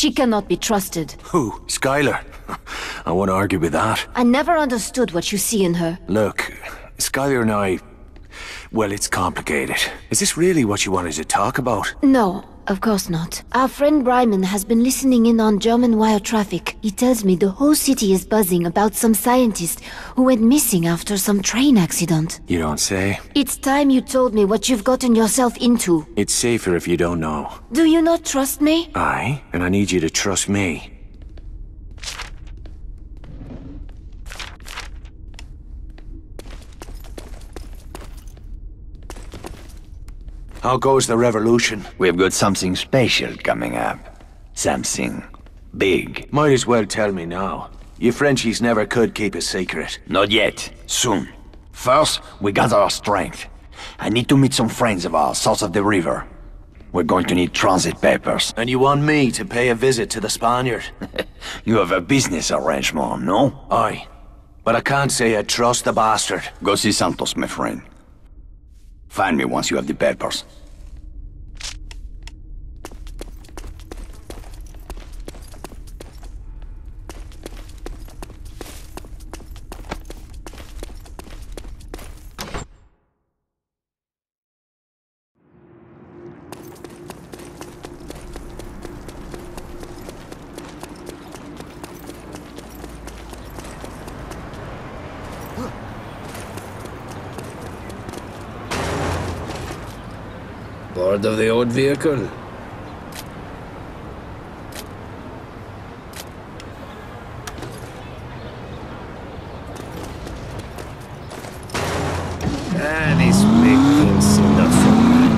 She cannot be trusted. Who? Skylar? I won't argue with that. I never understood what you see in her. Look, Skylar and I... Well, it's complicated. Is this really what you wanted to talk about? No, of course not. Our friend Bryman has been listening in on German wire traffic. He tells me the whole city is buzzing about some scientist who went missing after some train accident. You don't say. It's time you told me what you've gotten yourself into. It's safer if you don't know. Do you not trust me? I, and I need you to trust me. How goes the revolution? We've got something special coming up. Something big. Might as well tell me now. You Frenchies never could keep a secret. Not yet. Soon. First, we gather our strength. I need to meet some friends of ours south of the river. We're going to need transit papers. And you want me to pay a visit to the Spaniard? You have a business arrangement, no? Aye. But I can't say I trust the bastard. Go see Santos, my friend. Find me once you have the papers. Of the old vehicle? Ah, these big things seem not so bad.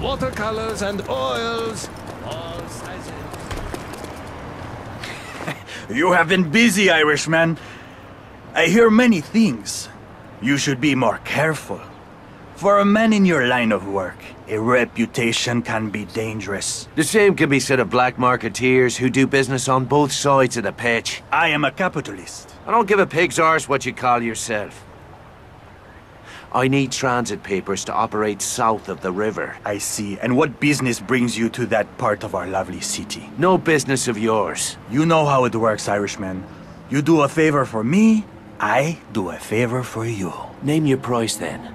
Watercolors and oils. All sizes. You have been busy, Irishman. I hear many things. You should be more careful. For a man in your line of work, a reputation can be dangerous. The same can be said of black marketeers who do business on both sides of the pitch. I am a capitalist. I don't give a pig's arse what you call yourself. I need transit papers to operate south of the river. I see. And what business brings you to that part of our lovely city? No business of yours. You know how it works, Irishman. You do a favor for me, I do a favor for you. Name your price then.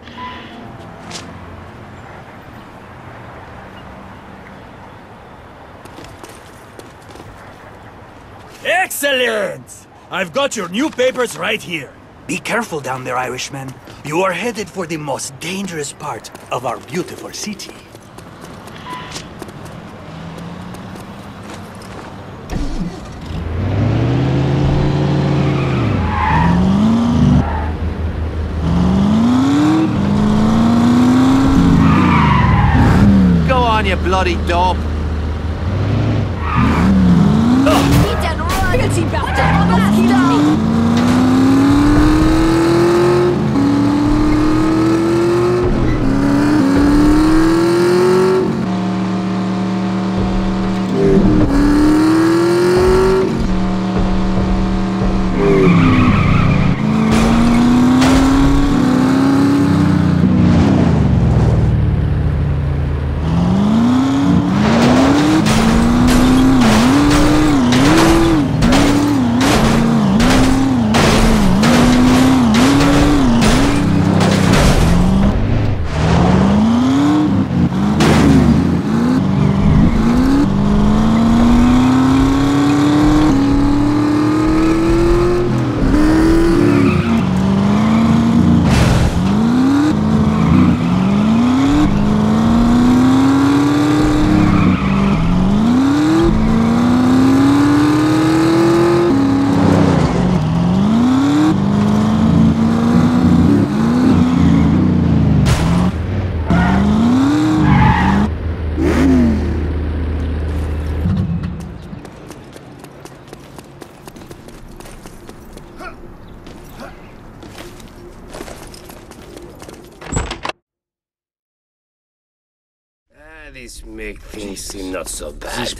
Excellent! I've got your new papers right here. Be careful down there, Irishman. You are headed for the most dangerous part of our beautiful city. Go on, you bloody dope. Guilty bastard! Almost killed me! This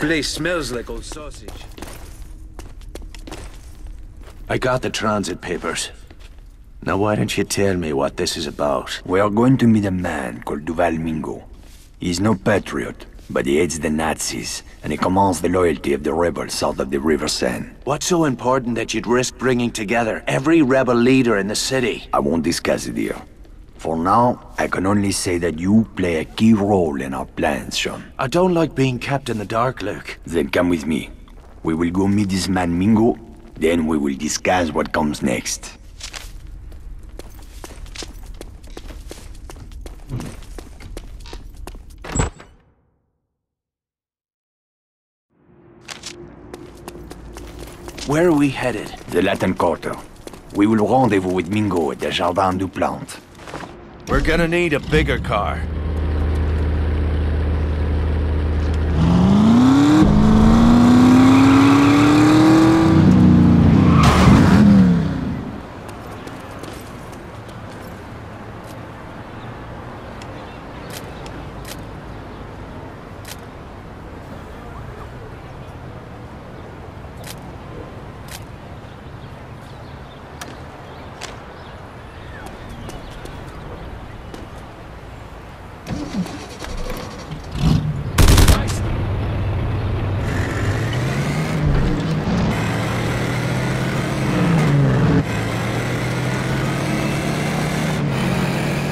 place smells like old sausage. I got the transit papers. Now why don't you tell me what this is about? We are going to meet a man called Duval Mingo. He's no patriot, but he hates the Nazis, and he commands the loyalty of the rebels south of the River Seine. What's so important that you'd risk bringing together every rebel leader in the city? I won't discuss it here. For now, I can only say that you play a key role in our plans, Sean. I don't like being kept in the dark, Luc. Then come with me. We will go meet this man Mingo, then we will discuss what comes next. Where are we headed? The Latin Quarter. We will rendezvous with Mingo at the Jardin du Plante. We're gonna need a bigger car.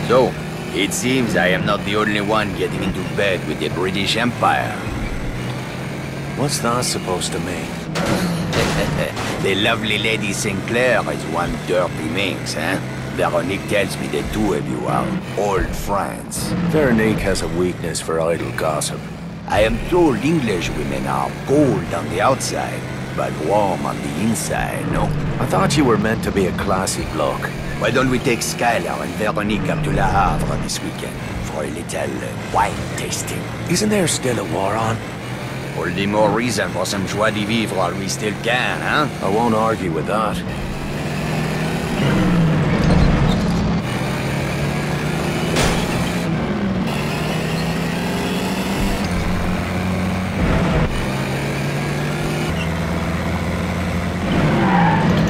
So, it seems I am not the only one getting into bed with the British Empire. What's that supposed to mean? the lovely Lady Sinclair is one dirty minx, eh? Veronique tells me the two of you are old friends. Veronique has a weakness for idle gossip. I am told English women are cold on the outside, but warm on the inside, no? I thought you were meant to be a classy bloke. Why don't we take Skylar and Veronique up to Le Havre this weekend for a little wine tasting? Isn't there still a war on? All the more reason for some joie de vivre while we still can, huh? I won't argue with that.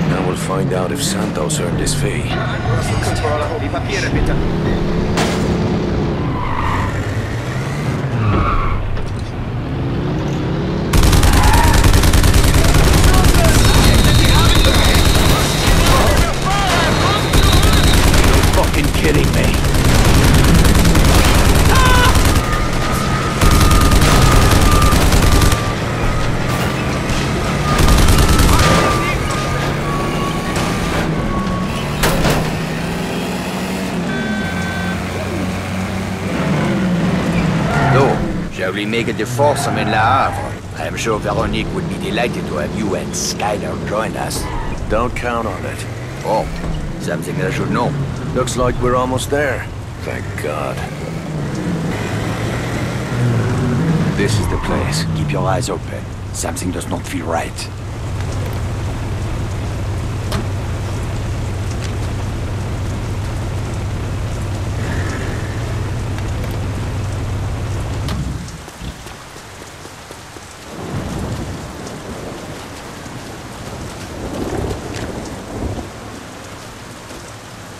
Now we'll find out if Santos earned his fee. Make it the foursome in Le Havre? I am sure Veronique would be delighted to have you and Skylar join us. Don't count on it. Oh, something I should know. Looks like we're almost there. Thank God. This is the place. Keep your eyes open. Something does not feel right.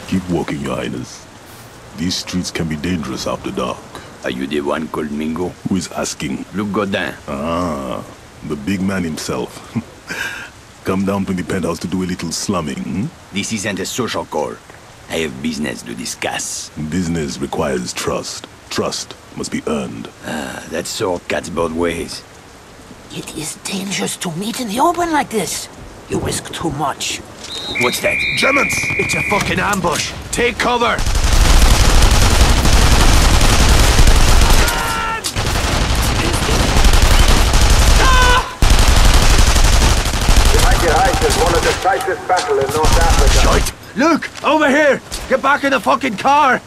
Keep walking, These streets can be dangerous after dark. Are you the one called Mingo? Who is asking? Luc Godin. Ah, the big man himself. Come down to the penthouse to do a little slumming. hmm? This isn't a social call. I have business to discuss. Business requires trust. Trust must be earned. Ah, that sword cuts both ways. It is dangerous to meet in the open like this. You risk too much. What's that? Germans! It's a fucking ambush. Take cover. United Heights is one of the tightest battles in North Africa. Shite. Luc, over here. Get back in the fucking car.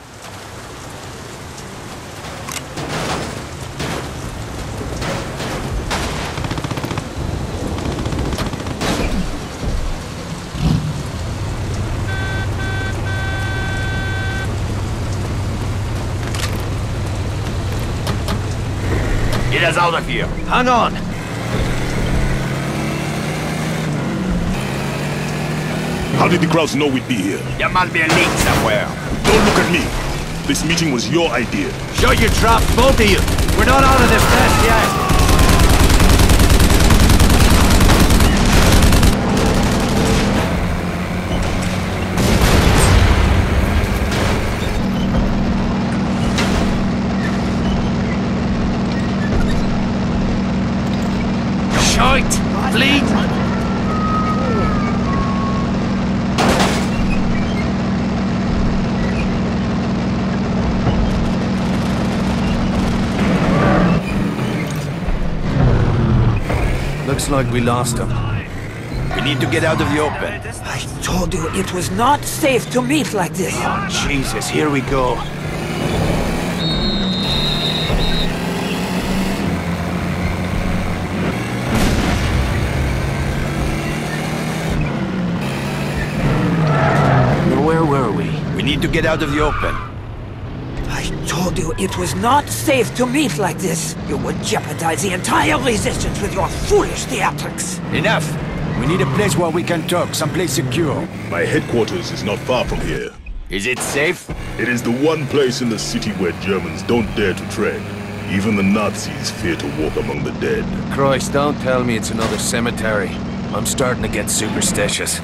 Us out of here. Hang on! How did the Krauts know we'd be here? There must be a leak somewhere. Don't look at me. This meeting was your idea. Shut your trap, both of you! We're not out of this mess yet! Shite! Bleed! Looks like we lost him. We need to get out of the open. I told you it was not safe to meet like this. Oh, Jesus, here we go. Where were we? We need to get out of the open. I told you it was not safe to meet like this. You would jeopardize the entire resistance with your foolish theatrics. Enough! We need a place where we can talk, someplace secure. My headquarters is not far from here. Is it safe? It is the one place in the city where Germans don't dare to tread. Even the Nazis fear to walk among the dead. Christ, don't tell me it's another cemetery. I'm starting to get superstitious.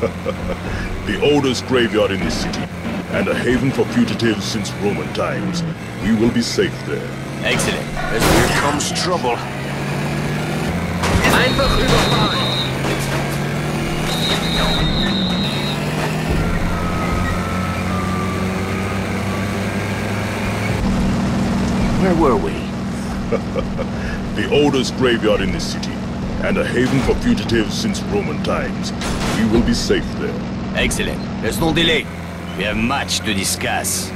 The oldest graveyard in the city, and a haven for fugitives since Roman times. We will be safe there. Excellent. As here comes trouble. Einfach überfahren. Where were we? The oldest graveyard in the city, and a haven for fugitives since Roman times. We will be safe there. Excellent. There's no delay. We have much to discuss.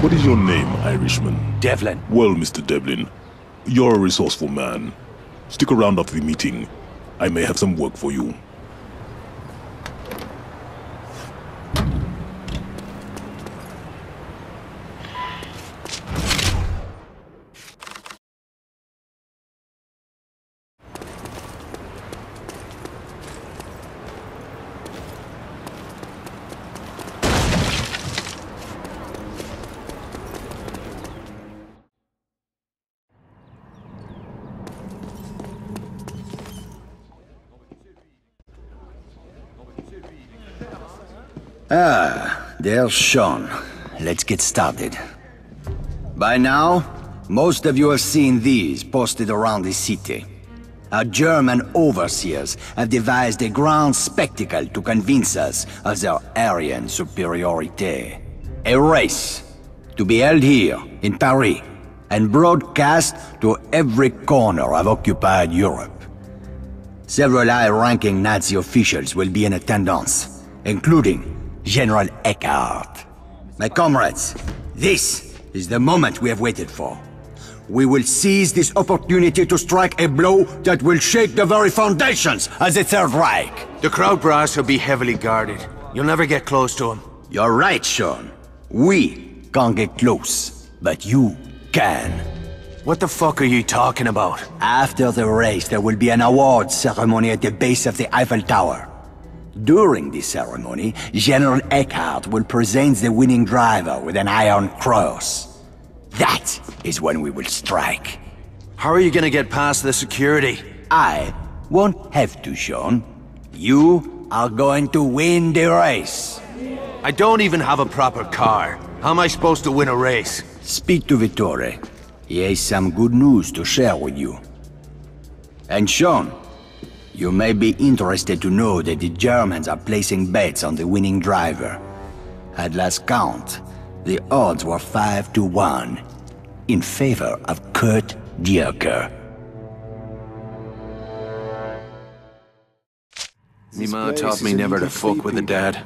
What is your name, Irishman? Devlin. Well, Mr. Devlin, you're a resourceful man. Stick around after the meeting. I may have some work for you. Ah, there's Sean. Let's get started. By now, most of you have seen these posted around the city. Our German overseers have devised a grand spectacle to convince us of their Aryan superiority. A race to be held here in Paris and broadcast to every corner of occupied Europe. Several high-ranking Nazi officials will be in attendance, including General Eckhart. My comrades, this is the moment we have waited for. We will seize this opportunity to strike a blow that will shake the very foundations of the Third Reich. The Kraut brass will be heavily guarded. You'll never get close to him. You're right, Sean. We can't get close, but you can. What the fuck are you talking about? After the race, there will be an award ceremony at the base of the Eiffel Tower. During this ceremony, General Eckhart will present the winning driver with an Iron Cross. That is when we will strike. How are you gonna get past the security? I won't have to, Sean. You are going to win the race. I don't even have a proper car. How am I supposed to win a race? Speak to Vittore. He has some good news to share with you. And Sean, you may be interested to know that the Germans are placing bets on the winning driver. At last count, the odds were 5 to 1 in favor of Kurt Dierker. Nima taught me never to fuck with a dad.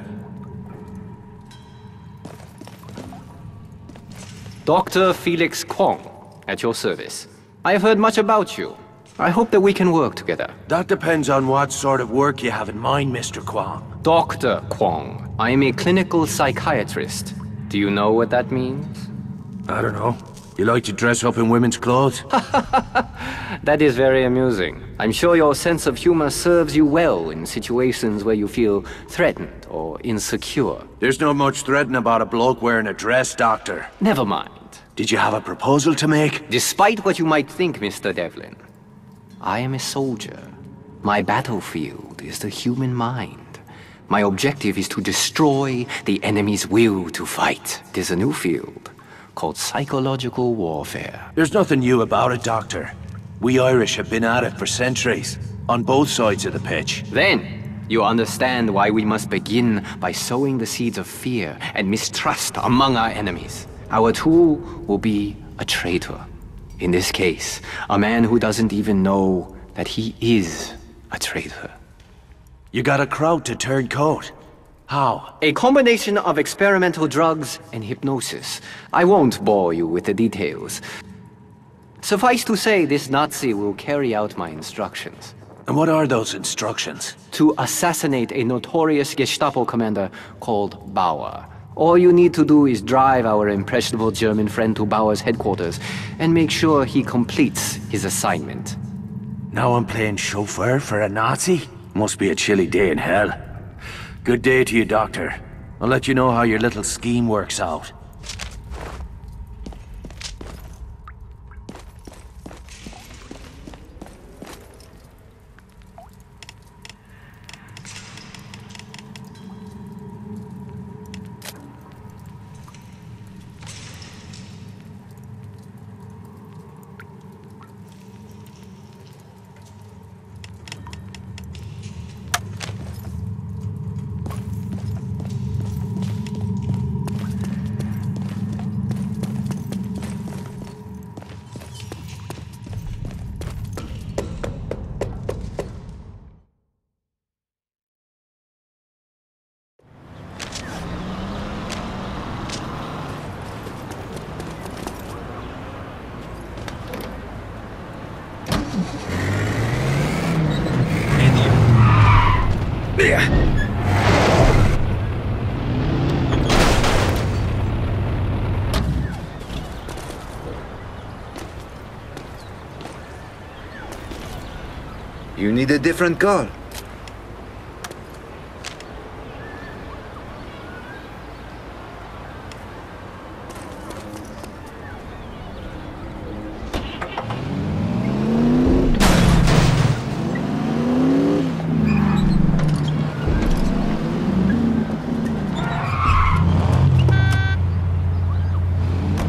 Dr. Felix Kwong, at your service. I have heard much about you. I hope that we can work together. That depends on what sort of work you have in mind, Mr. Kwong. Dr. Kwong, I am a clinical psychiatrist. Do you know what that means? I don't know. You like to dress up in women's clothes? That is very amusing. I'm sure your sense of humor serves you well in situations where you feel threatened or insecure. There's not much threatening about a bloke wearing a dress, Doctor. Never mind. Did you have a proposal to make? Despite what you might think, Mr. Devlin, I am a soldier. My battlefield is the human mind. My objective is to destroy the enemy's will to fight. There's a new field called psychological warfare. There's nothing new about it, Doctor. We Irish have been at it for centuries, on both sides of the pitch. Then, you understand why we must begin by sowing the seeds of fear and mistrust among our enemies. Our tool will be a traitor. In this case, a man who doesn't even know that he is a traitor. You got a Kraut to turn coat. How? A combination of experimental drugs and hypnosis. I won't bore you with the details. Suffice to say, this Nazi will carry out my instructions. And what are those instructions? To assassinate a notorious Gestapo commander called Bauer. All you need to do is drive our impressionable German friend to Bauer's headquarters and make sure he completes his assignment. Now I'm playing chauffeur for a Nazi? Must be a chilly day in hell. Good day to you, Doctor. I'll let you know how your little scheme works out. You need a different car.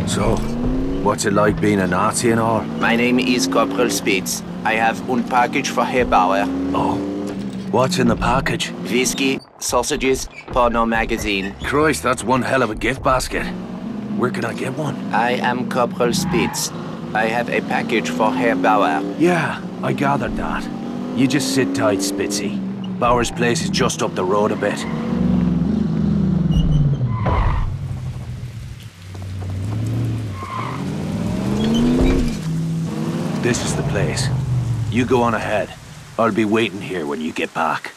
So, what's it like being a Nazi and all? My name is Corporal Spitz. I have one package for Herr Bauer. Oh. What's in the package? Whiskey, sausages, porno magazine. Christ, that's one hell of a gift basket. Where can I get one? I am Corporal Spitz. I have a package for Herr Bauer. Yeah, I gathered that. You just sit tight, Spitzy. Bauer's place is just up the road a bit. This is the place. You go on ahead. I'll be waiting here when you get back.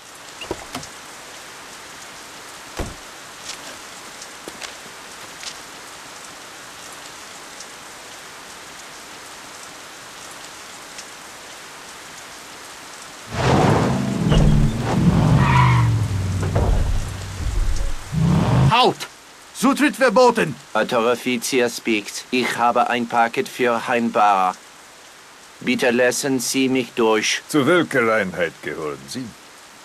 Halt! Zutritt verboten! Unteroffizier speakt. Ich habe ein Paket für Herrn Bauer. Bitte lassen Sie mich durch. Zu welcher Einheit gehören Sie?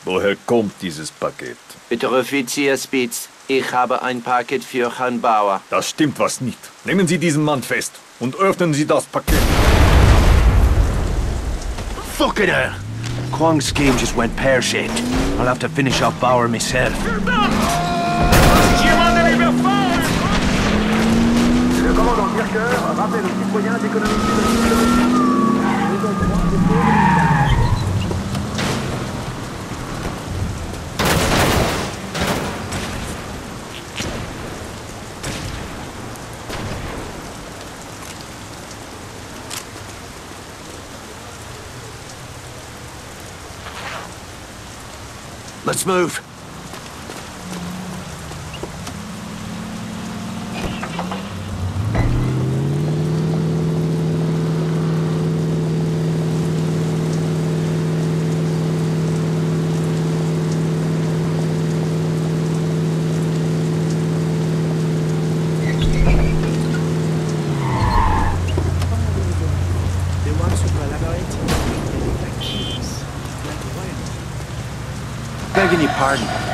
Woher kommt dieses Paket? Unteroffizier Spitz. Ich habe ein Paket für Herrn Bauer. Das stimmt was nicht. Nehmen Sie diesen Mann fest und öffnen Sie das Paket. Fucking hell! Kwang's scheme just went pear-shaped. I'll have to finish off Bauer myself. Le commandant Kirker rappelle aux citoyens d'économiser Let's move. Begging your pardon.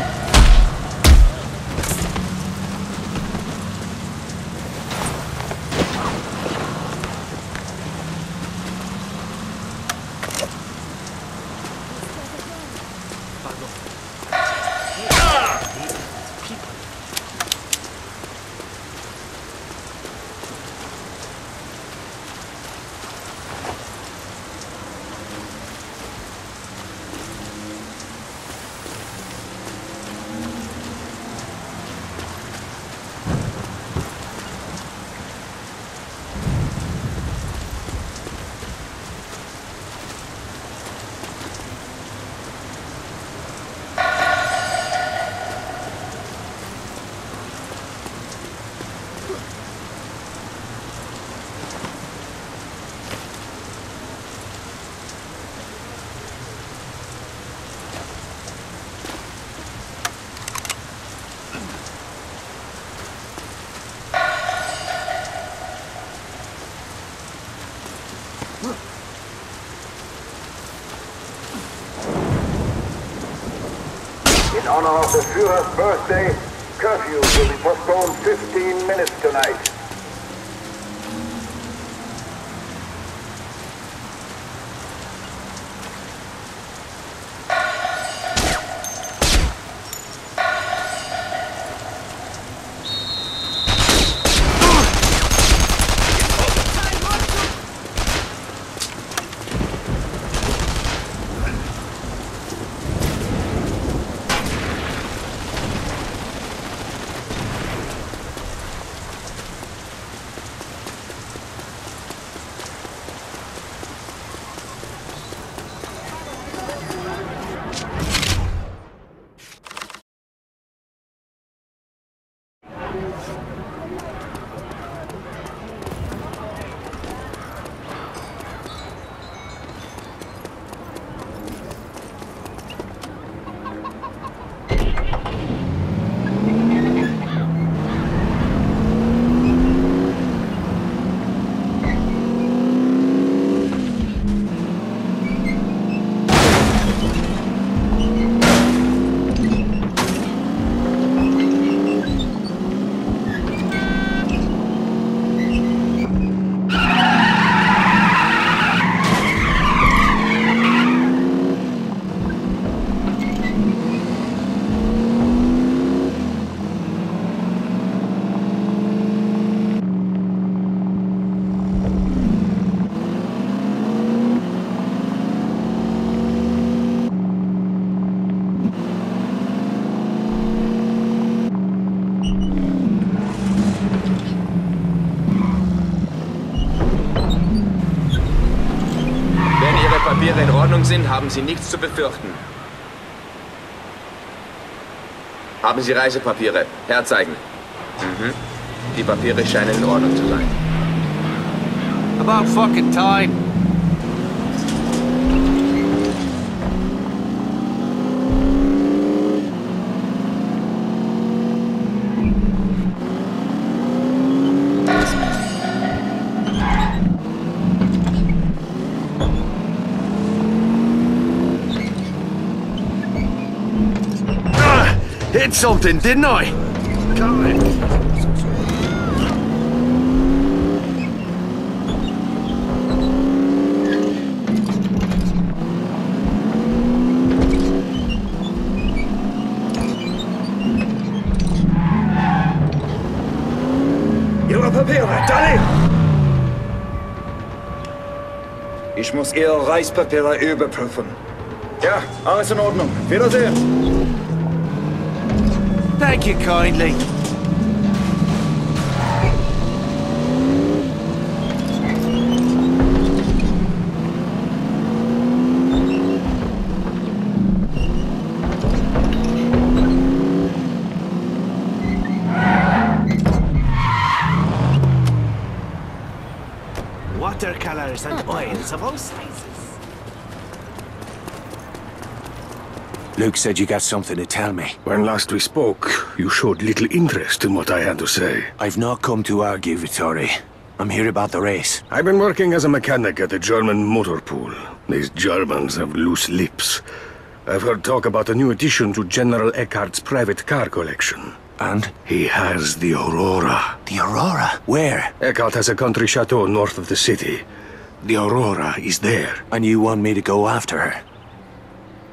In honor of the Führer's birthday, curfew will be postponed 15 minutes tonight. Haben Sie nichts zu befürchten. Haben Sie Reisepapiere? Herzeigen. Mhm. Die Papiere scheinen in Ordnung zu sein. About fucking time. Something, didn't I? God. Ihre Papiere, Dolly! Ich muss Ihre Reispapiere überprüfen. Ja, alles in Ordnung. Wiedersehen. Thank you kindly. watercolors and oils of all Luc said you got something to tell me. When last we spoke, you showed little interest in what I had to say. I've not come to argue, Vittore. I'm here about the race. I've been working as a mechanic at the German motor pool. These Germans have loose lips. I've heard talk about a new addition to General Eckhart's private car collection. And? He has the Aurora. The Aurora? Where? Eckhart has a country chateau north of the city. The Aurora is there. And you want me to go after her?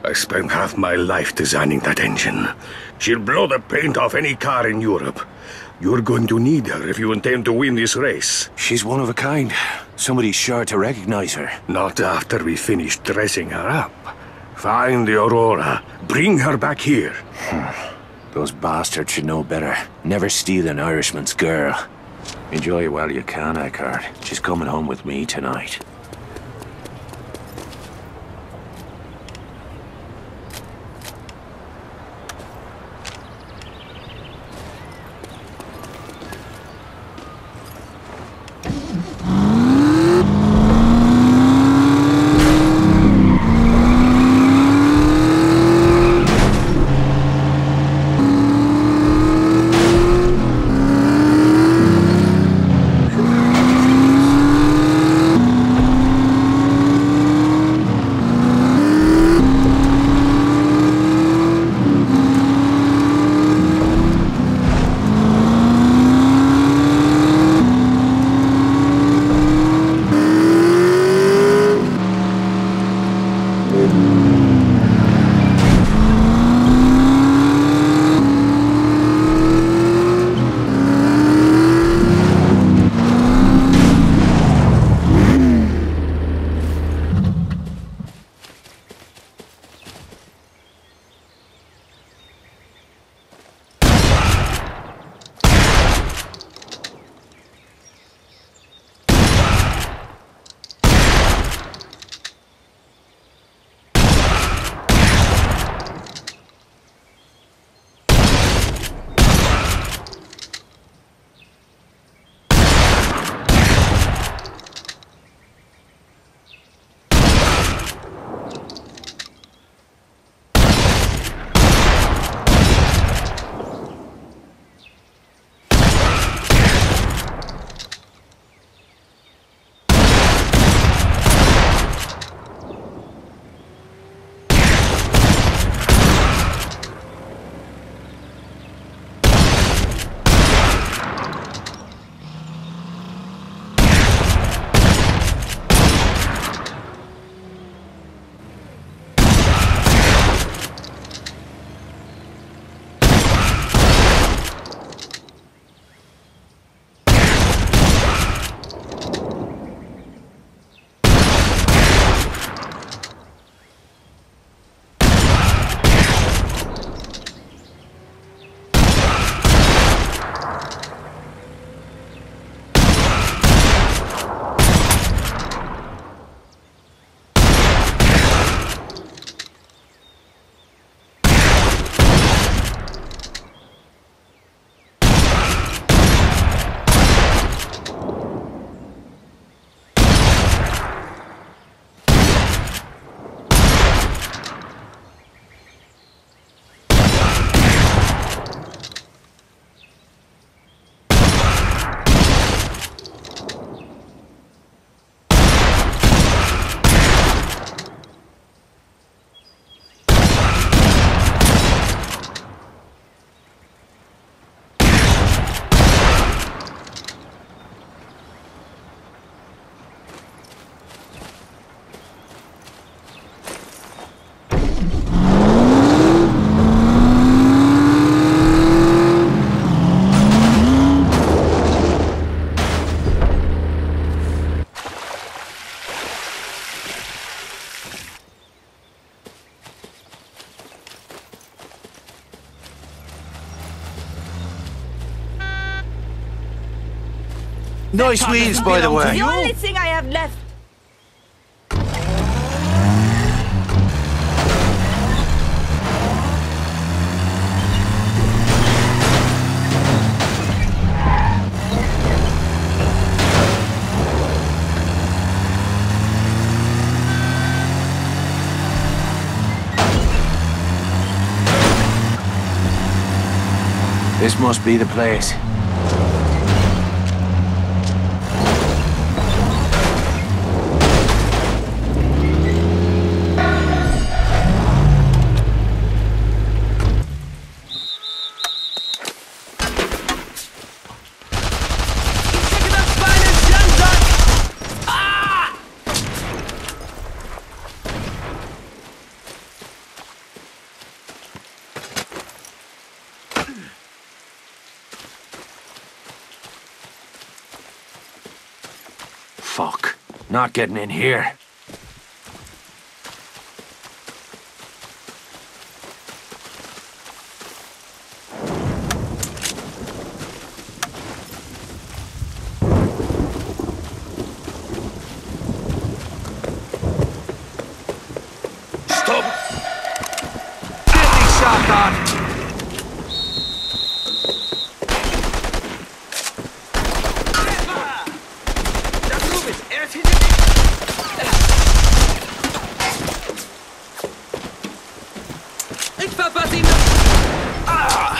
I spent half my life designing that engine. She'll blow the paint off any car in Europe. You're going to need her if you intend to win this race. She's one of a kind. Somebody's sure to recognize her. Not after we finish dressing her up. Find the Aurora. Bring her back here. Hmm. Those bastards should know better. Never steal an Irishman's girl. Enjoy it while you can, Eckhart. She's coming home with me tonight. Nice wheels, by the way. The only thing I have left. This must be the place. Getting in here. Stop! Get these shotgun! Ich verpasse ihn Ah!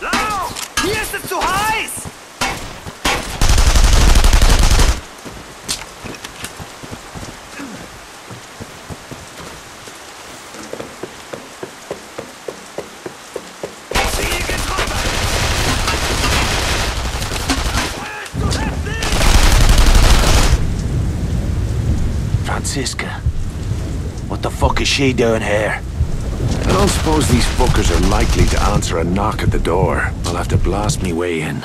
Lau! Hier ist es zu heiß! Francisca. What the fuck is she doing here? I don't suppose these fuckers are likely to answer a knock at the door. I'll have to blast me way in.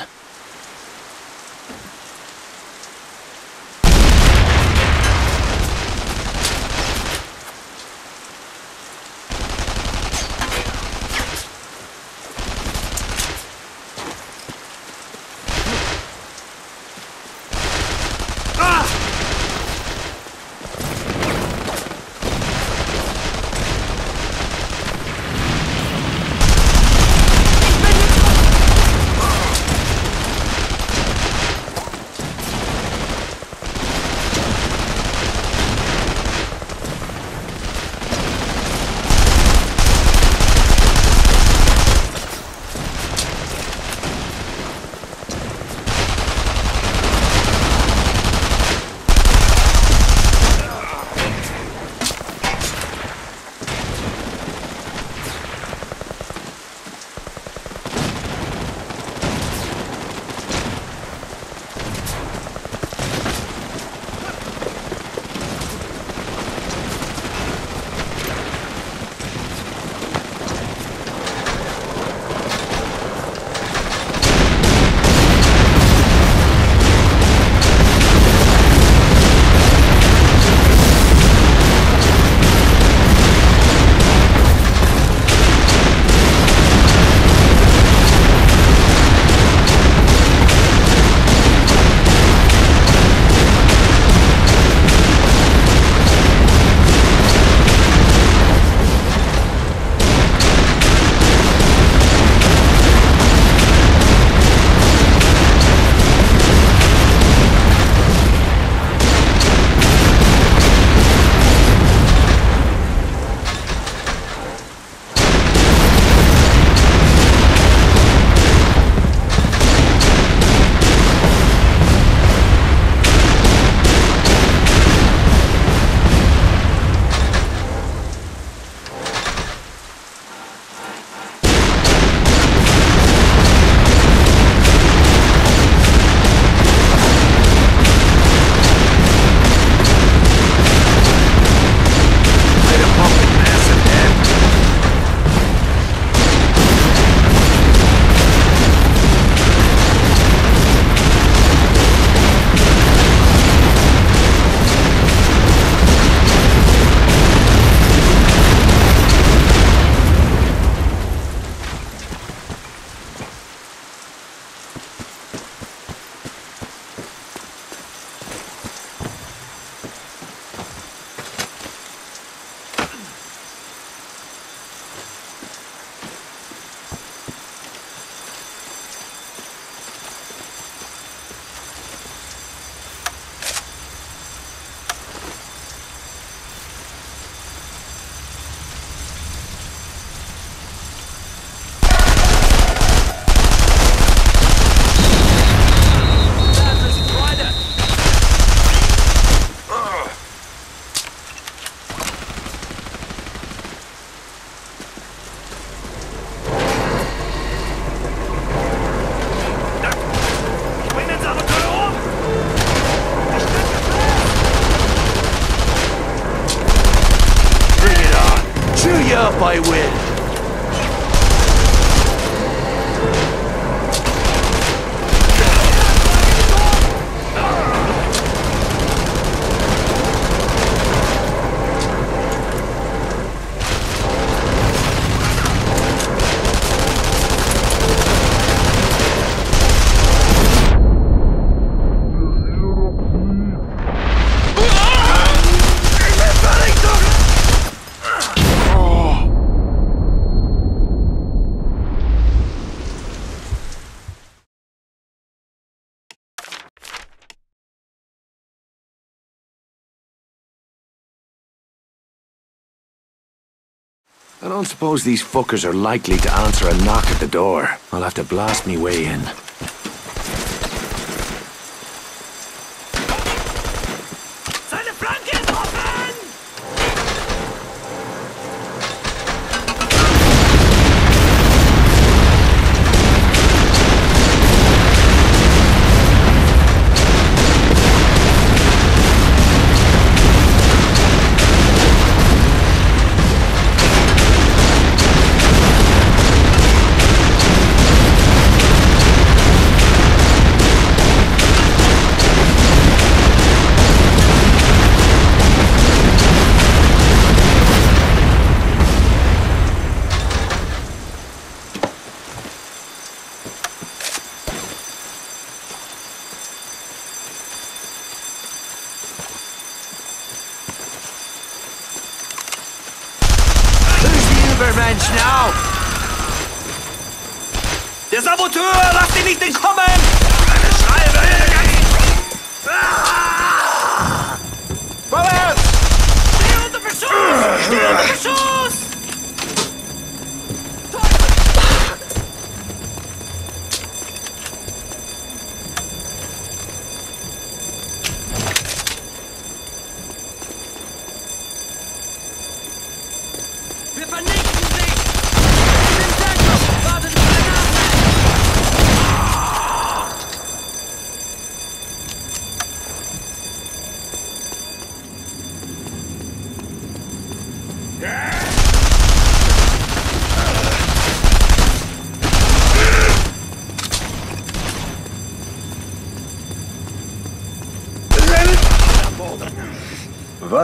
Suppose these fuckers are likely to answer a knock at the door. I'll have to blast me way in.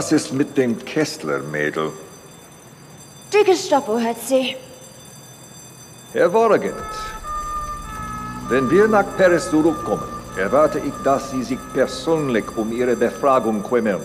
Was ist mit dem Kessler-Mädel? Stückestopp, OHC. Herr Worregent, wenn wir nach Paris zurückkommen, erwarte ich, dass Sie sich persönlich um Ihre Befragung kümmern.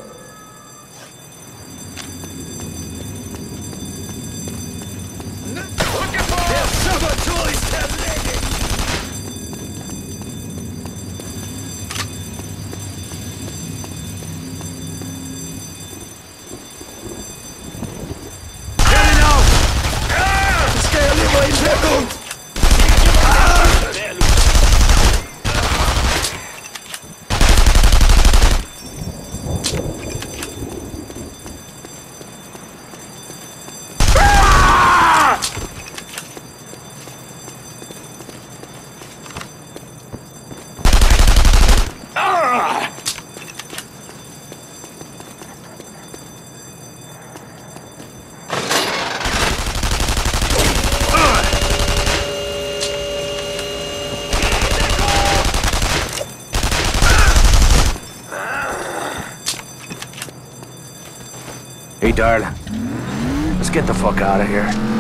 Darling. Let's get the fuck out of here.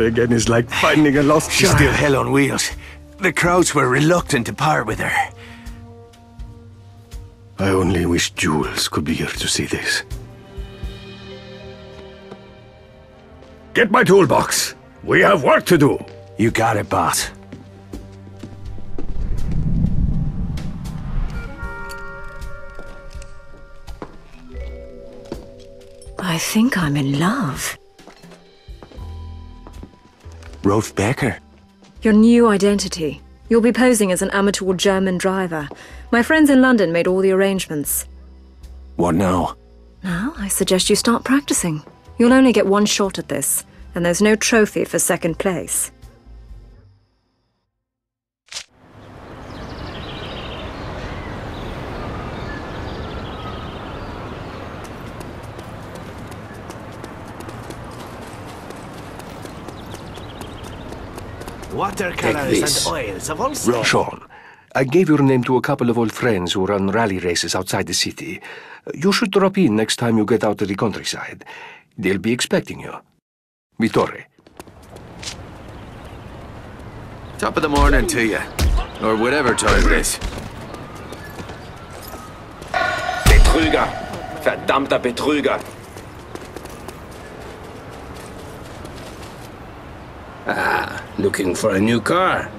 Her again is like finding a lost She's child. still hell on wheels. The crowds were reluctant to part with her. I only wish Jules could be here to see this. Get my toolbox. We have work to do. You got it, boss. I think I'm in love. Rolf Becker. Your new identity. You'll be posing as an amateur German driver. My friends in London made all the arrangements. What now? Now, I suggest you start practicing. You'll only get one shot at this, and there's no trophy for second place. Watercolors this. and oils of all sorts. Sean, I gave your name to a couple of old friends who run rally races outside the city. You should drop in next time you get out to the countryside. They'll be expecting you. Vittore. Top of the morning to you. Or whatever time it is. Betrüger! Verdammter Betrüger! Ah, looking for a new car?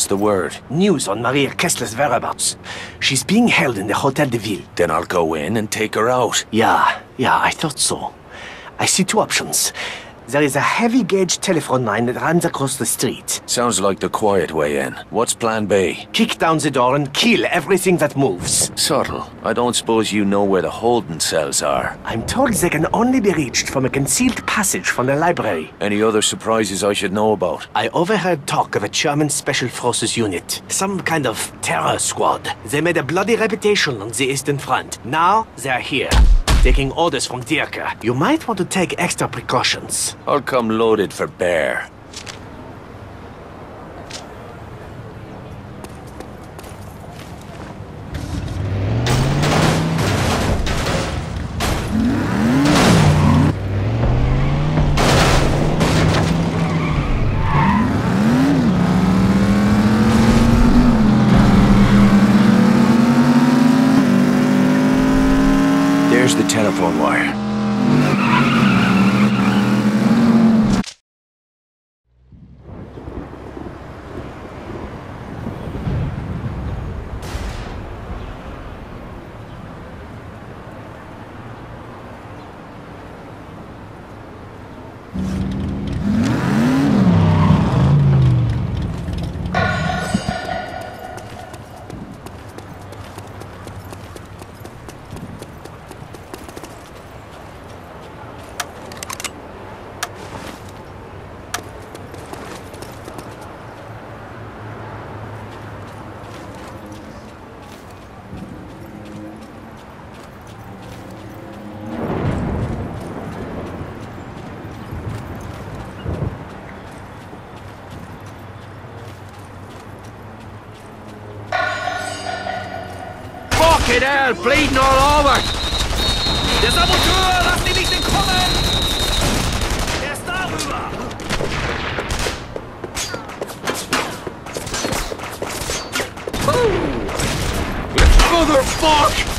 What's the word? News on Maria Kessler's whereabouts. She's being held in the Hotel de Ville. Then I'll go in and take her out. Yeah, yeah, I thought so. I see two options. There is a heavy gauge telephone line that runs across the street. Sounds like the quiet way in. What's plan B? Kick down the door and kill everything that moves. Subtle. I don't suppose you know where the holding cells are. I'm told they can only be reached from a concealed passage from the library. Any other surprises I should know about? I overheard talk of a German Special Forces unit. Some kind of terror squad. They made a bloody reputation on the Eastern Front. Now they're here. Taking orders from Dierker. You might want to take extra precautions. I'll come loaded for bear. Telephone wire. Hell, bleeding all over! Der Saboteur, lass die nicht entkommen! Er ist darüber! Motherfuck!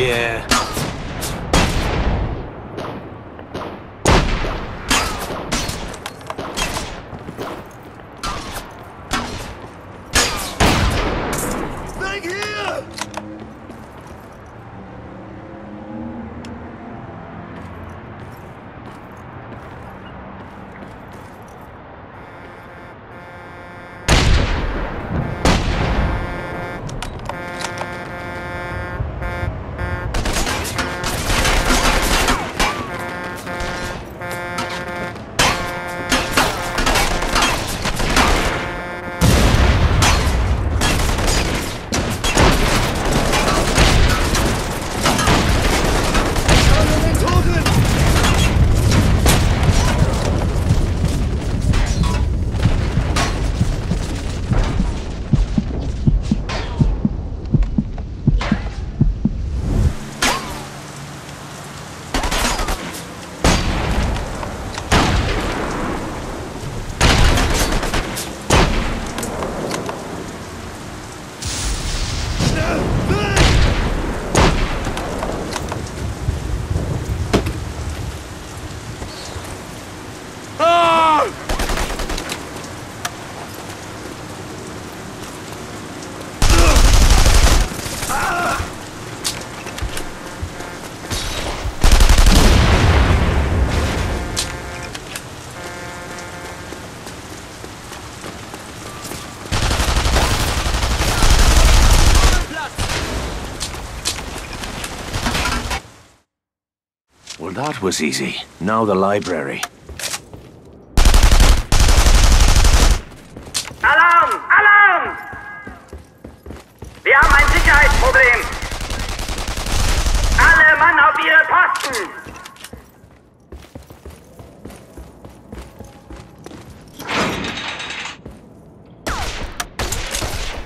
Yeah, yeah. Weg hier! Well, that was easy. Now the library. Alarm! Alarm! Wir haben ein Sicherheitsproblem. Alle Mann auf ihre Posten!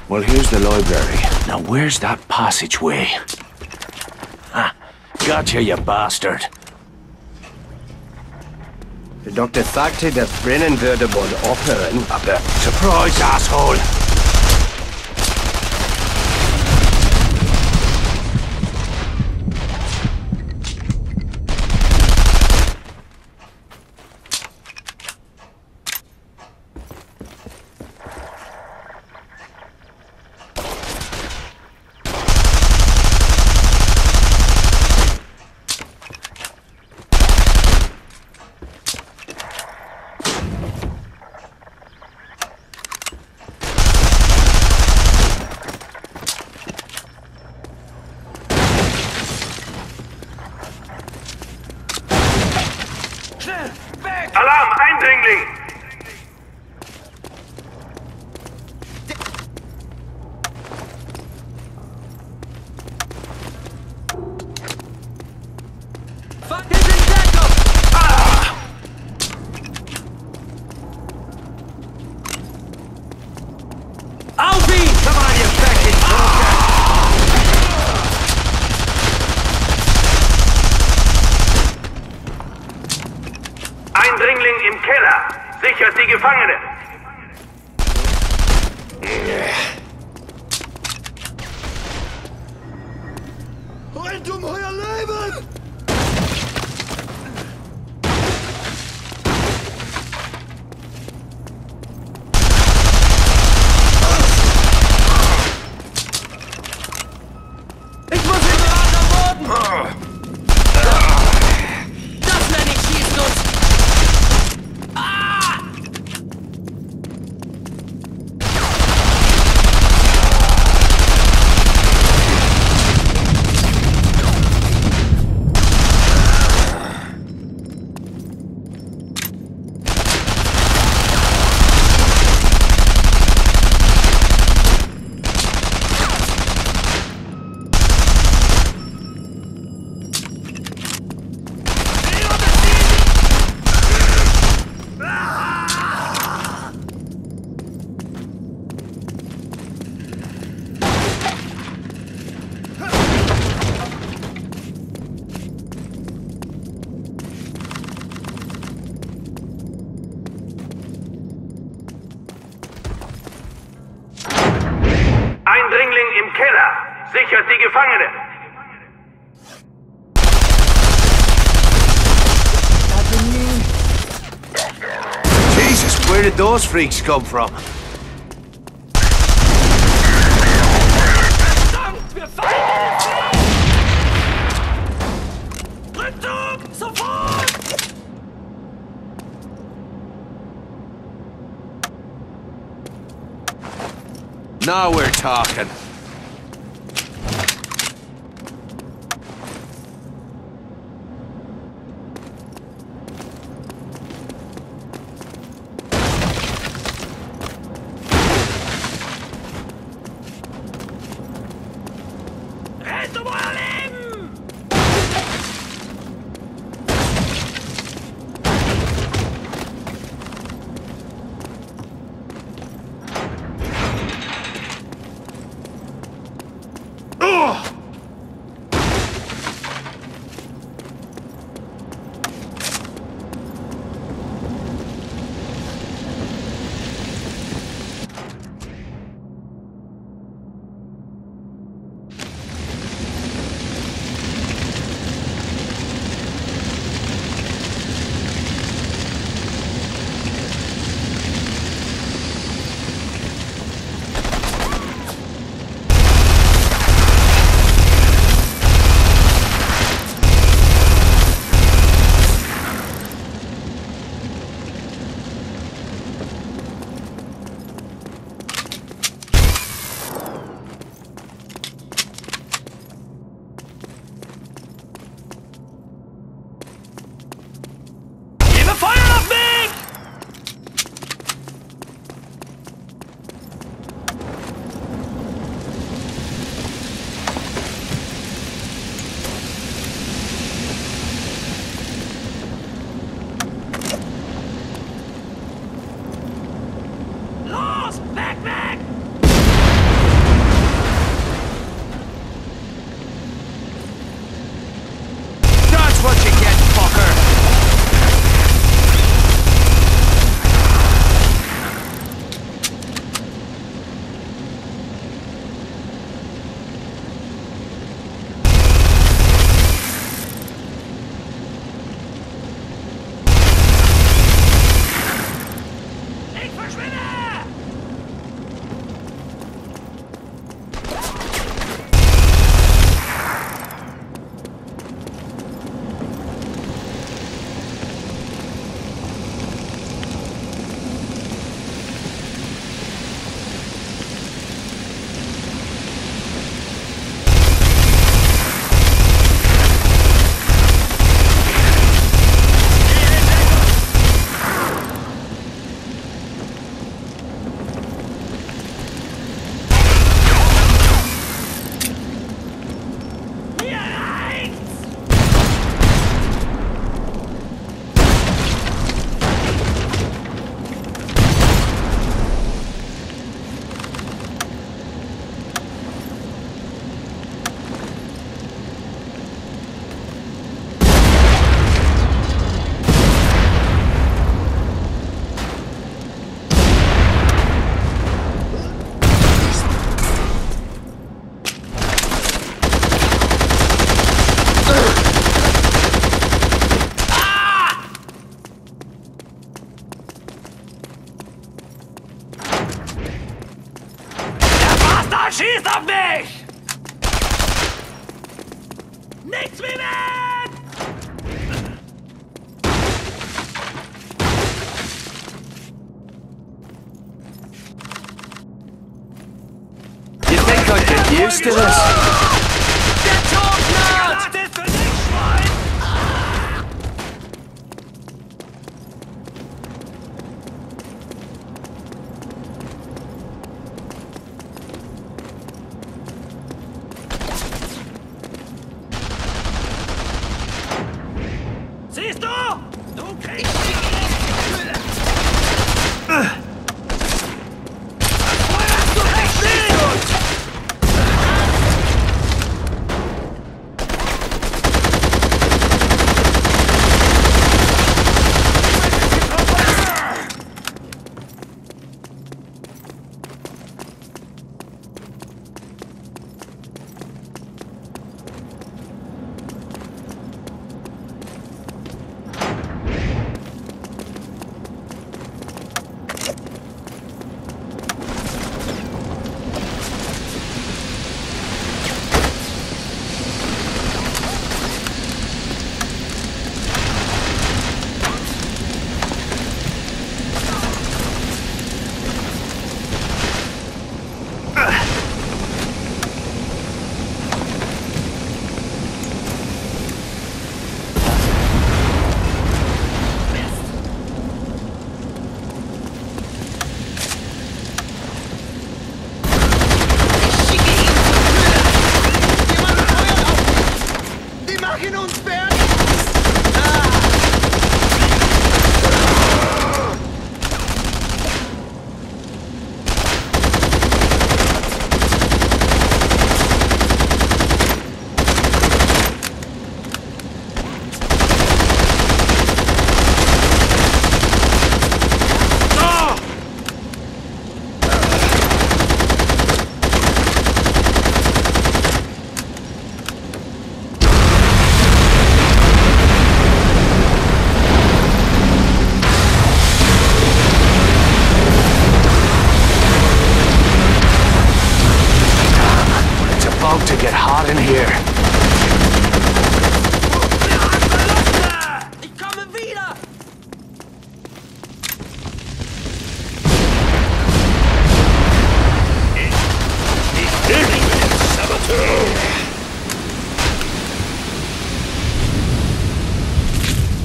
Well, here's the library. Now, where's that passageway? Ha! Gotcha, you bastard! Doktor sagte, das Brennen würde wohl aufhören, aber... Surprise, asshole! Im Keller! Sichert die Gefangenen! Rennt um euer Leben! Those freaks come from? Now we're talking. You think I'd get used to this?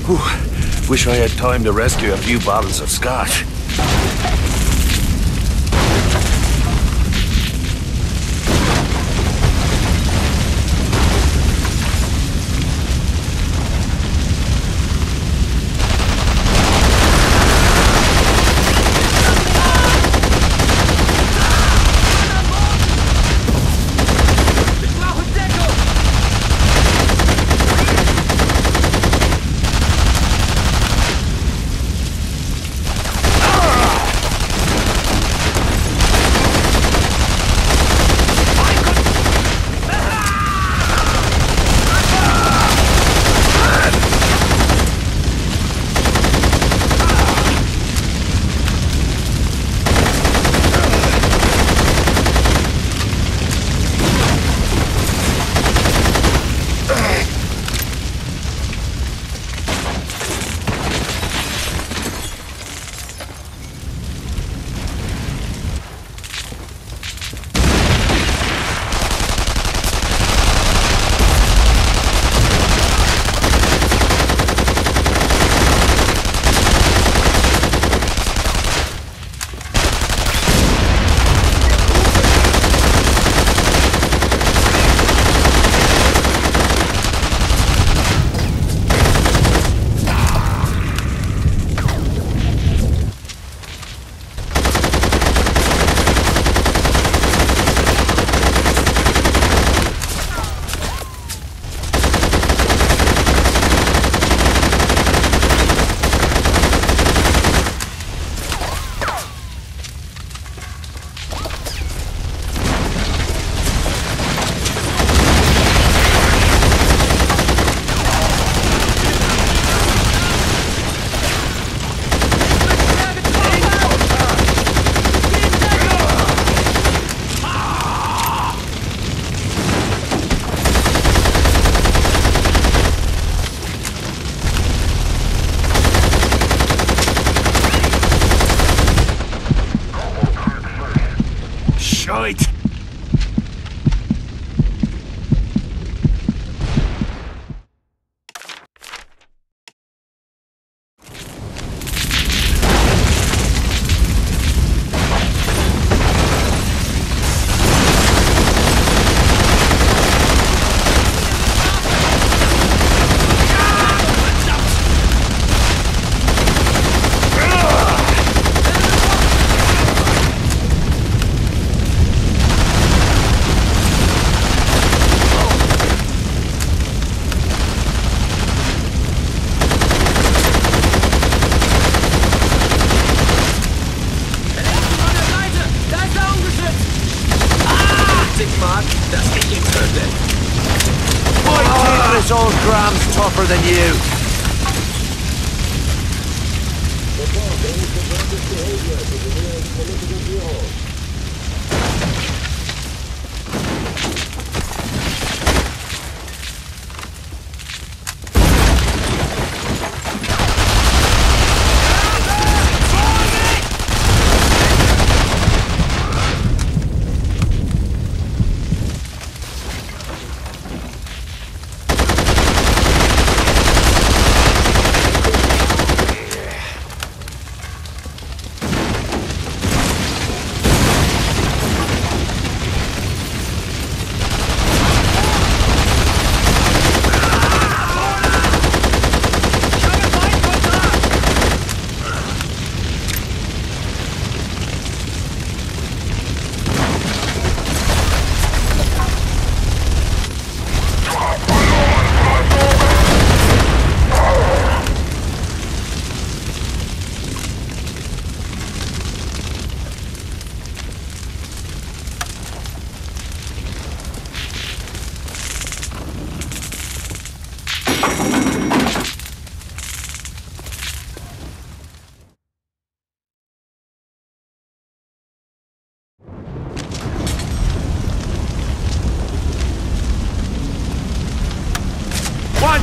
Whew. Wish I had time to rescue a few bottles of scotch.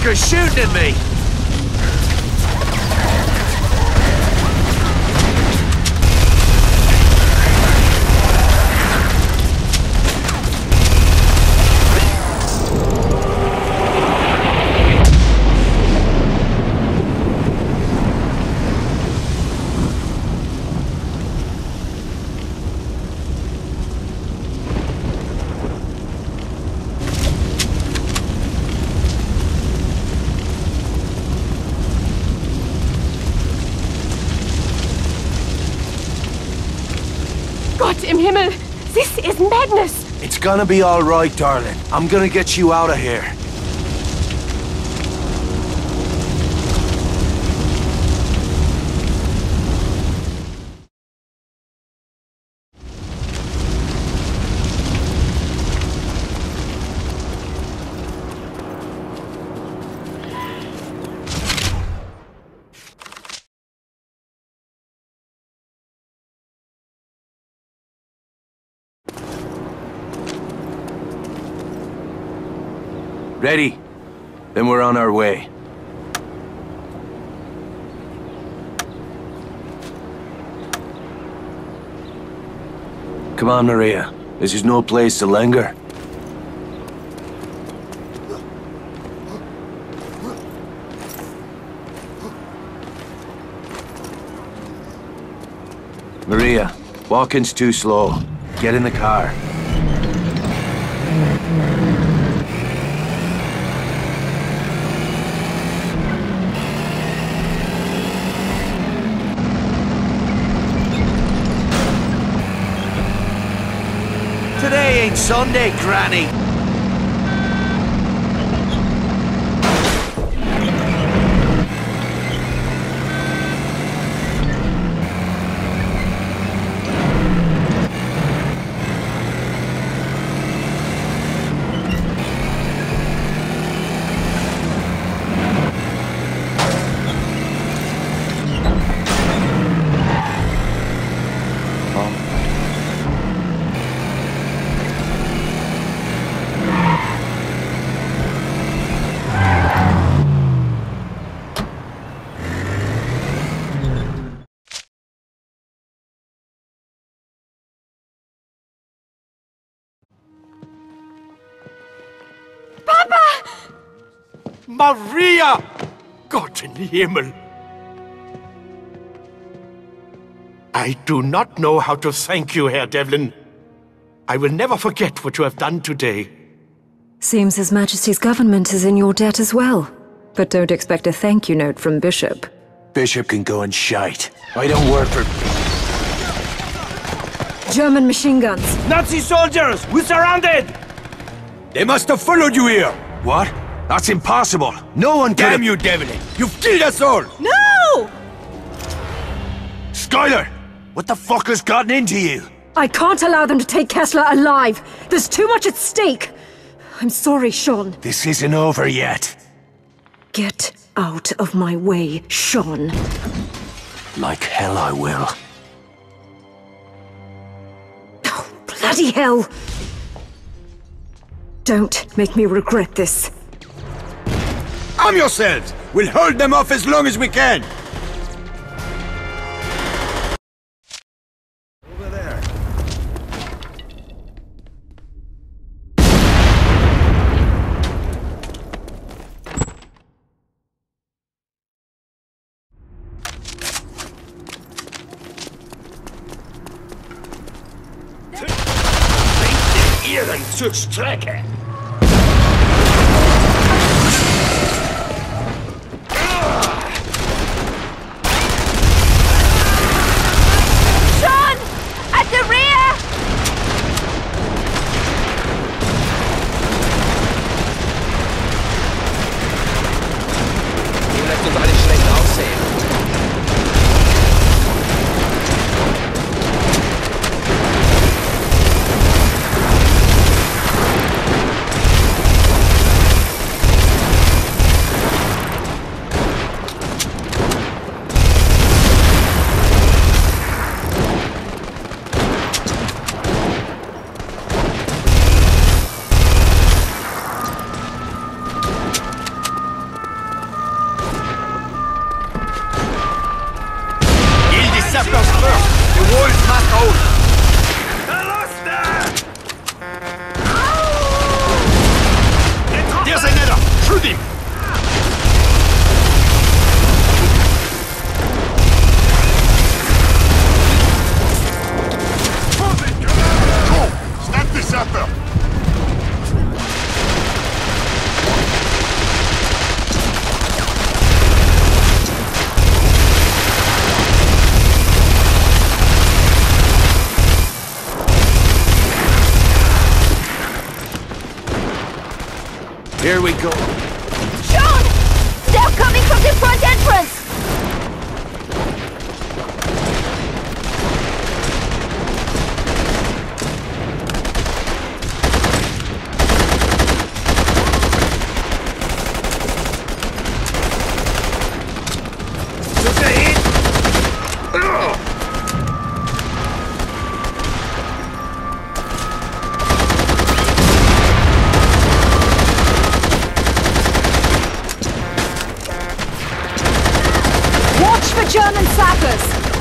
Wanker's shooting at me! Gonna be alright, darling. I'm gonna get you out of here. Ready? Then we're on our way. Come on, Maria. This is no place to linger. Maria, walking's too slow. Get in the car. Today ain't Sunday, Granny. Maria! Gott in Himmel! I do not know how to thank you, Herr Devlin. I will never forget what you have done today. Seems His Majesty's government is in your debt as well. But don't expect a thank you note from Bishop. Bishop can go and shite. I don't work for... German machine guns. Nazi soldiers! We're surrounded! They must have followed you here! What? That's impossible. No one Damn you, Devlin! You've killed us all! No! Skylar, What the fuck has gotten into you? I can't allow them to take Kessler alive. There's too much at stake. I'm sorry, Sean. This isn't over yet. Get out of my way, Sean. Like hell I will. Oh, bloody hell! Don't make me regret this. Arm yourselves! We'll hold them off as long as we can!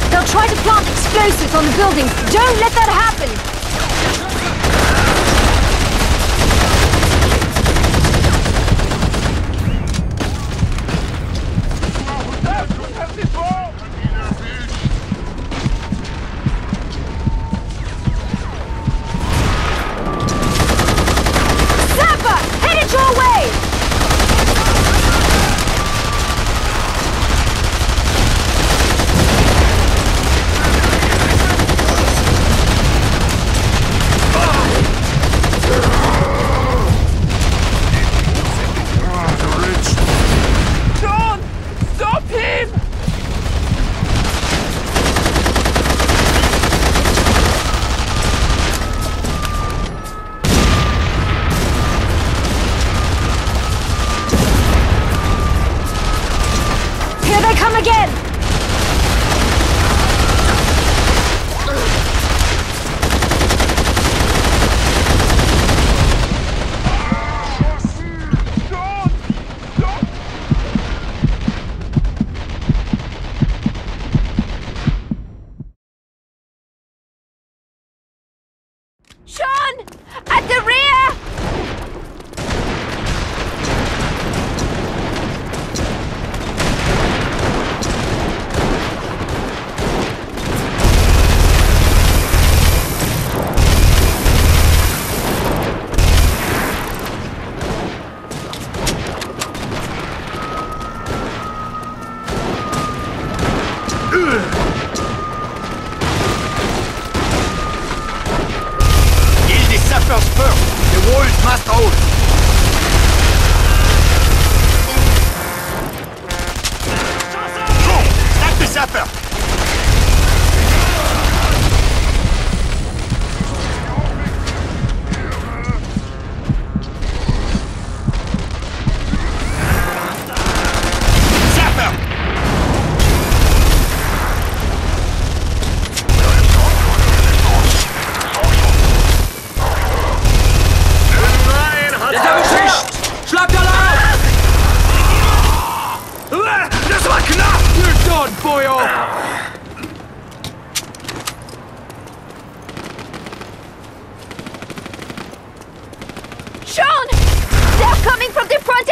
They'll try to plant explosives on the building. Don't let that happen!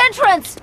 entrance!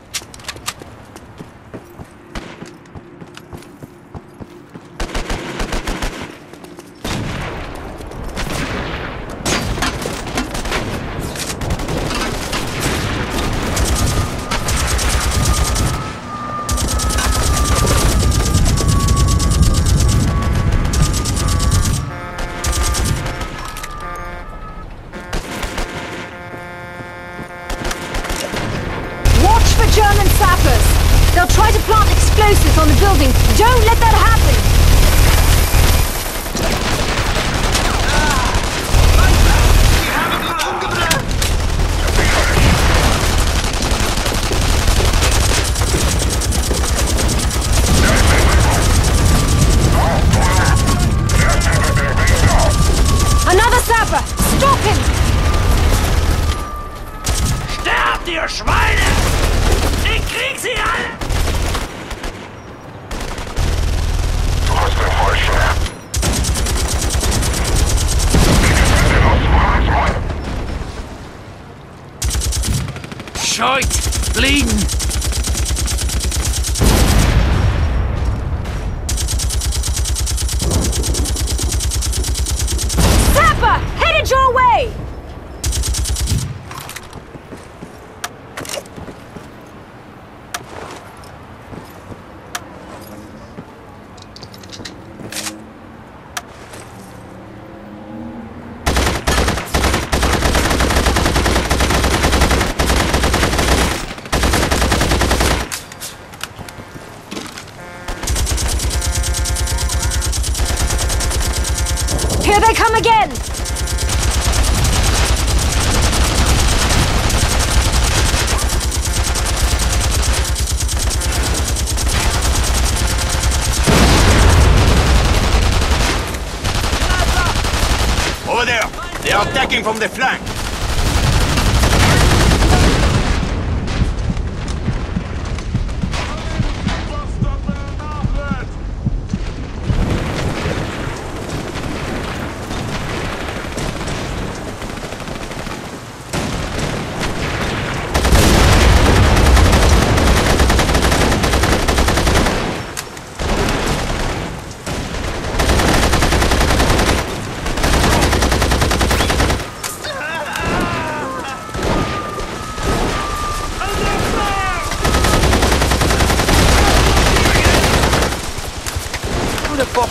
Attacking from the flank!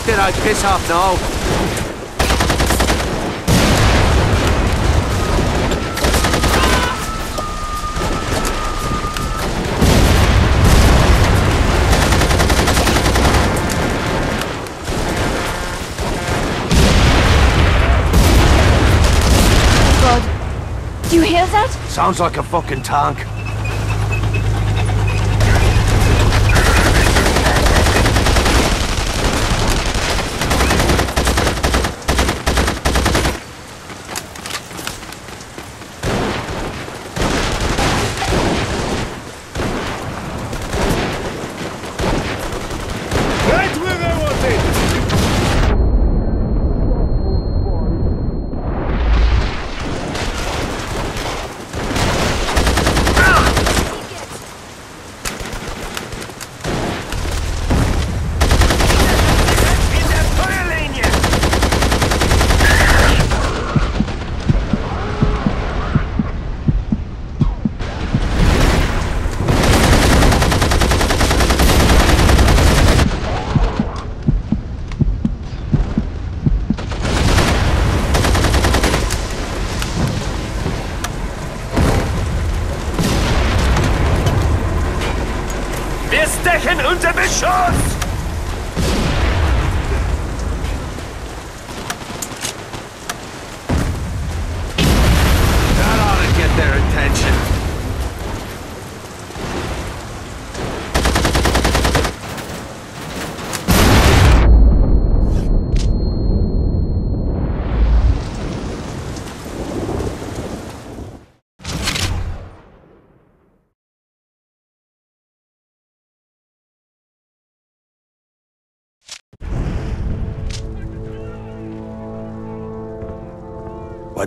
How can I piss off now? God. Do you hear that? Sounds like a fucking tank.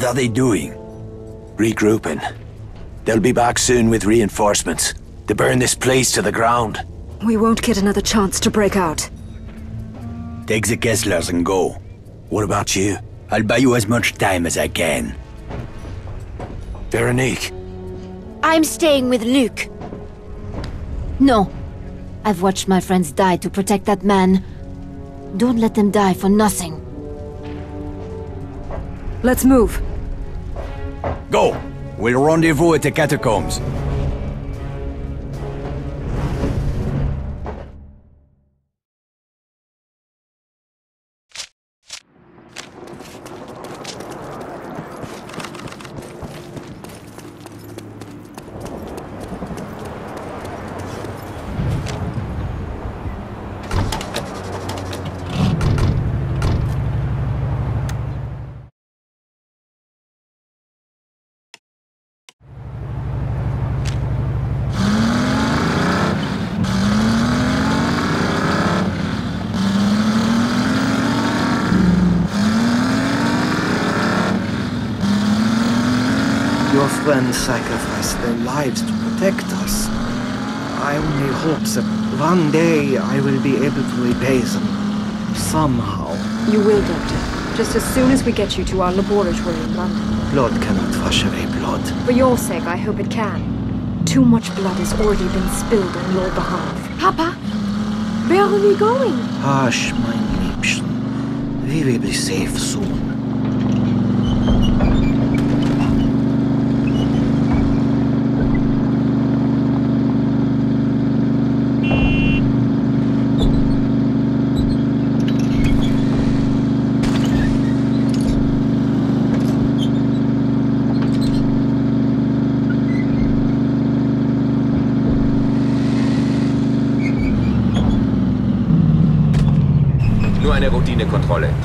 What are they doing? Regrouping. They'll be back soon with reinforcements. To burn this place to the ground. We won't get another chance to break out. Take the Kesslers and go. What about you? I'll buy you as much time as I can. Veronique. I'm staying with Luc. No. I've watched my friends die to protect that man. Don't let them die for nothing. Let's move. Go! We'll rendezvous at the catacombs. Your friends sacrificed their lives to protect us. I only hope that one day I will be able to repay them. Somehow. You will, Doctor. Just as soon as we get you to our laboratory in London. Blood cannot wash away blood. For your sake, I hope it can. Too much blood has already been spilled on your behalf. Papa? Where are we going? Hush, mein Liebchen. We will be safe soon.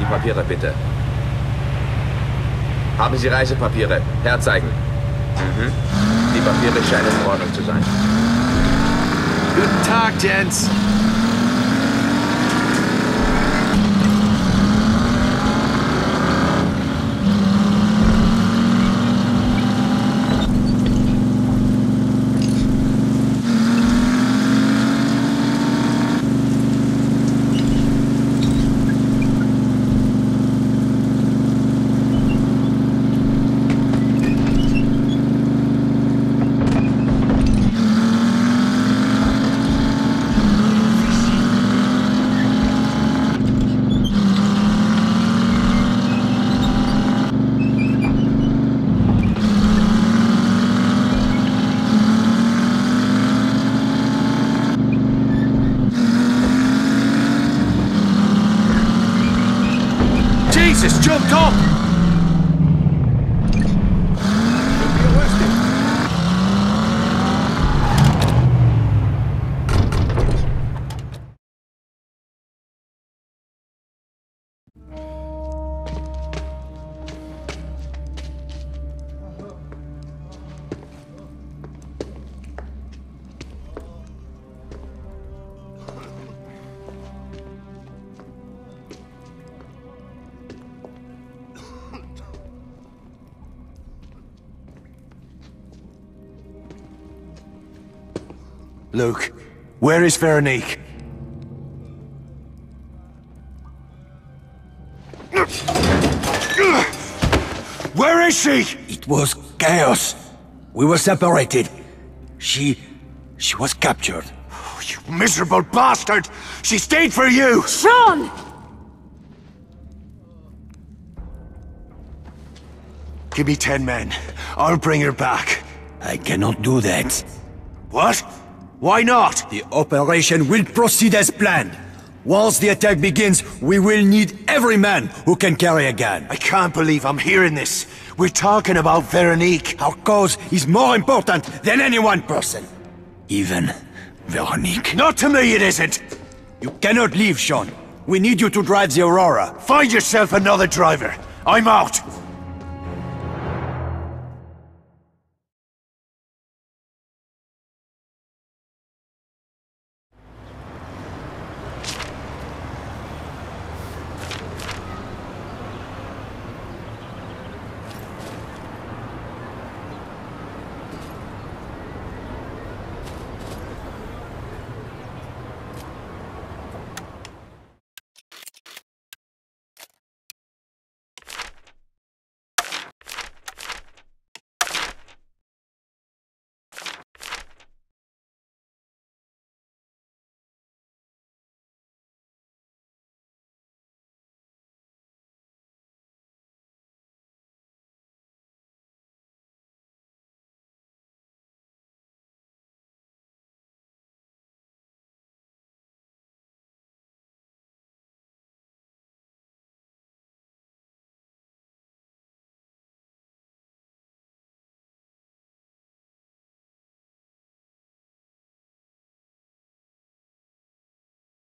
Routinekontrolle. Die Papiere bitte. Haben Sie Reisepapiere? Herzeigen. Mhm. Die Papiere scheinen in Ordnung zu sein. Guten Tag, Gents. Jesus, jumped up! Luc, where is Veronique? Where is she? It was chaos. We were separated. She... she was captured. Oh, you miserable bastard! She stayed for you! Sean! Give me ten men. I'll bring her back. I cannot do that. What? Why not? The operation will proceed as planned. Once the attack begins, we will need every man who can carry a gun. I can't believe I'm hearing this. We're talking about Veronique. Our cause is more important than any one person. Even Veronique. Not to me it isn't! You cannot leave, Sean. We need you to drive the Aurora. Find yourself another driver. I'm out.